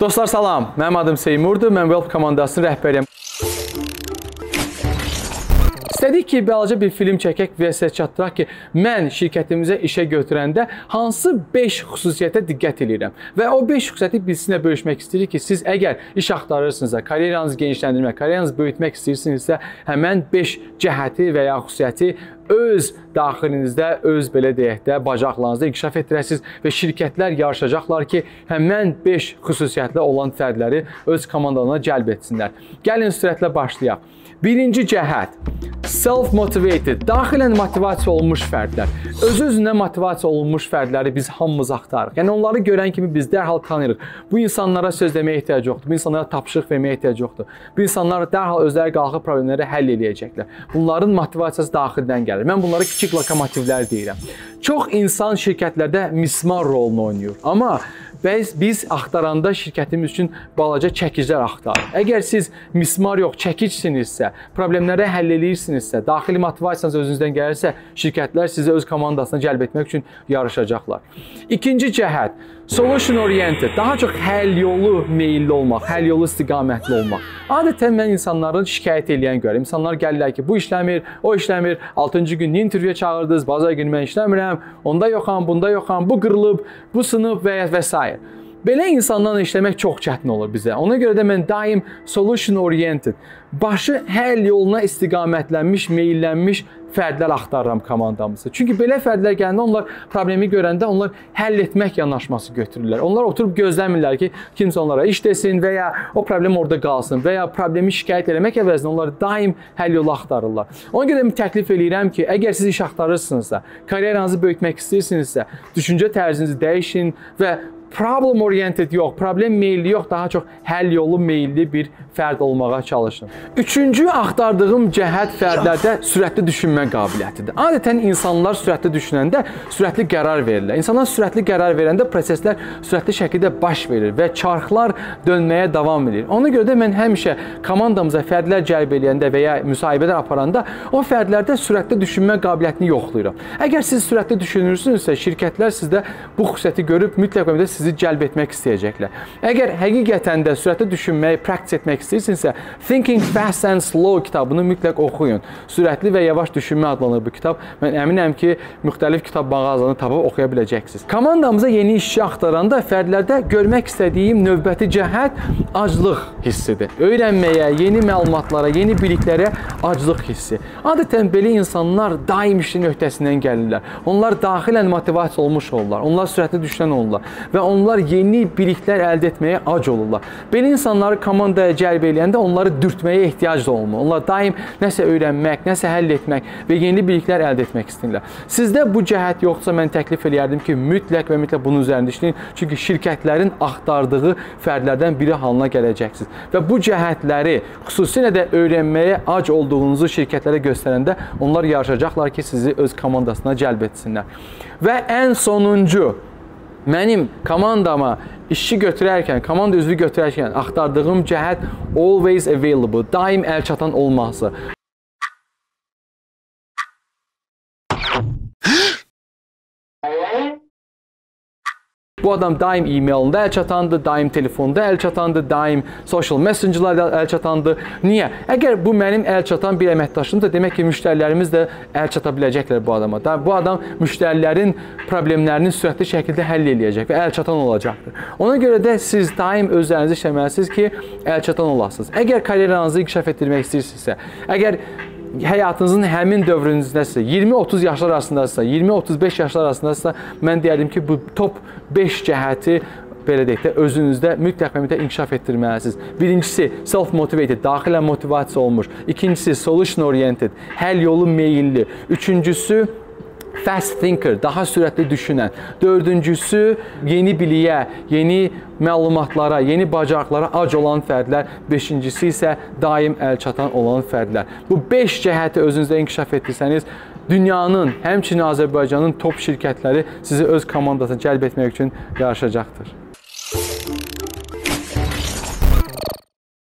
Dostlar salam. Mənim adım Seymurdur. Mən Welp komandasının rəhbəriyəm. İstədik ki, balaca bir film çəkək və sizə çatdıraq ki, mən şirkətimizə işə götürəndə hansı 5 xüsusiyyətə diqqət edirəm və o 5 xüsusiyyəti biz sizinlə bölüşmək istəyirik ki, siz əgər iş axtarırsınızsa, karyeranızı genişləndirmək, karyeranızı böyütmək istəyirsinizsə, həmən 5 cəhəti və ya xüsusiyyəti öz daxilinizdə, öz belə deyək də, bacarıqlarınızda inkişaf etdirəsiniz və şirkətlər yarışacaqlar ki, həmən 5 xüsusiyyətli olan fərdləri öz komandalarına cəlb etsinlər. Gəlin sürətlə başlayaq. Birinci cəhət self-motivated, daxilən motivasiya olunmuş fərdlər. Öz-özünə motivasiya olunmuş fərdləri biz hamımız axtarırıq. Yəni onları görən kimi biz dərhal tanıyırıq. Bu insanlara söz deməyə ehtiyac yoxdur. Bu insanlara tapşırıq verməyə ehtiyac yoxdur. Bu insanlar dərhal özləri qalxıb problemləri həll eləyəcəklər. Bunların motivasiyası daxildən gəlir. Mən bunlara kiçik lokomotivlər deyirəm. Çox insan şirkətlərdə mismar rolunu oynayır. Amma Biz, biz axtaranda şirkətimiz üçün balaca çəkiclər axtarırıq. Əgər siz mismar yox, çəkicsinizsə, problemləri həll eləyirsinizsə, daxili motivasiyanız özünüzdən gəlirsə, şirkətlər sizi öz komandasına cəlb etmək üçün yarışacaqlar. İkinci cəhət solution oriented, daha çox həll yolu meylli olmaq, həll yolu istiqamətli olmaq. Adətən mən insanların şikayət edən görürəm. İnsanlar gəlirlər ki, bu işləmir, o işləmir. 6-cı gün intervyuya çağırdınız, bazar günü mən işləmirəm, onda yoxam, bunda yoxam, bu qırılıb, bu sınıb və və s. Belə insanlarla işləmək çox çətin olur bizə. Ona görə də mən daim solution oriented, başı həll yoluna istiqamətlənmiş, meyllənmiş fərdlər axtarıram komandamızda. Çünki belə fərdlər gələndə onlar problemi görəndə onlar həll etmək yanaşması götürürlər. Onlar oturub gözləmirlər ki, kimsə onlara iş desin və ya o problem orada qalsın və ya problemi şikayət etmək əvəzinə onlar daim həll yolu axtarırlar. Ona görə də təklif eləyirəm ki, əgər siz iş axtarırsınızsa, karyeranızı böyütmək istəyirsinizsə, düşüncə tərzinizi dəyişin və problem oriented yox, problem meyilli yox, daha çox həll yolu meyilli bir fərd olmağa çalışın. Üçüncü axtardığım cəhət fərdlərdə sürətli düşünmə qabiliyyətidir. Adətən insanlar sürətli düşünəndə sürətli qərar verirlər. İnsanlar sürətli qərar verəndə proseslər sürətli şəkildə baş verir və çarxlar dönməyə davam edir. Ona görə də mən həmişə komandamıza fərdlər cəlb edəndə və ya müsahibələr aparanda o fərdlərdə sürətli düşünmə qabiliyyətini yoxlayıram. Əgər siz sürətli düşünürsünüzsə, şirkətlər sizdə bu xüsusiyyəti görüb mütləq və sizi cəlb etmək istəyəcəklər. Əgər həqiqətən də sürətli düşünməyi praktik etmək istəyirsinizsə, Thinking Fast and Slow kitabını mütləq oxuyun. Sürətli və yavaş düşünmə adlanır bu kitab. Mən əminəm ki, müxtəlif kitab mağazalarını tapıb oxuya biləcəksiniz. Komandamıza yeni işçi axtaranda fərdlərdə görmək istədiyim növbəti cəhət aclıq hissidir. Öyrənməyə, yeni məlumatlara, yeni biliklərə aclıq hissi. Adətən belə insanlar daim işin öhdəsindən gəlirlər. Onlar daxilən motivasiya olmuş olurlar. Onlar sürətli düşünən olurlar və onlar yeni biliklər əldə etməyə ac olurlar. Belə insanları komandaya cəlb eləyəndə onları dürtməyə ehtiyac da olmur. Onlar daim nəsə öyrənmək, nəsə həll etmək və yeni biliklər əldə etmək istəyirlər. Sizdə bu cəhət yoxsa mən təklif eləyərdim ki, mütləq və mütləq bunun üzərində işləyin. Çünki şirkətlərin axtardığı fərdlərdən biri halına gələcəksiniz. Və bu cəhətləri xüsusilə də öyrənməyə ac olduğunuzu şirkətlərə göstərəndə onlar yarışacaqlar ki, sizi öz komandasına cəlb etsinlər. Və ən sonuncu mənim komandama işçi götürərkən, komanda üzvü götürərkən axtardığım cəhət always available, daim əlçatan olması. Bu adam daim e-mailində əl çatandır, daim telefonda əl çatandır, daim social messengerlərdə əl çatandır. Niyə? Əgər bu mənim əl çatan bir əməkdaşımdır, demək ki, müştərilərimiz də əl çata biləcəklər bu adama. Da bu adam müştərilərin problemlərini sürətli şəkildə həll eləyəcək və əl çatan olacaqdır. Ona görə də siz daim özlərinizi işləməlisiniz ki, əl çatan olasınız. Əgər karyeranızı inkişaf etdirmək istəyirsinizsə, əgər həyatınızın həmin dövrünüzdəsə, 20-30 yaşlar arasındasınızsa, 20-35 yaşlar arasındasınızsa, mən deyərdim ki, bu top 5 cəhəti belə deyək də özünüzdə mütləq və mütləq inkişaf etdirməlisiniz. Birincisi self-motivated, daxilən motivasiya olmuş. İkincisi solution oriented, həll yolu meyilli. Üçüncüsü fast thinker, daha sürətli düşünən. Dördüncüsü yeni biliyə, yeni məlumatlara, yeni bacarıqlara ac olan fərdlər. Beşincisi isə daim əlçatan olan fərdlər. Bu 5 cəhəti özünüzdə inkişaf etdirsəniz, dünyanın, həmçinin Azərbaycanın top şirkətləri sizi öz komandasına cəlb etmək üçün yarışacaqdır.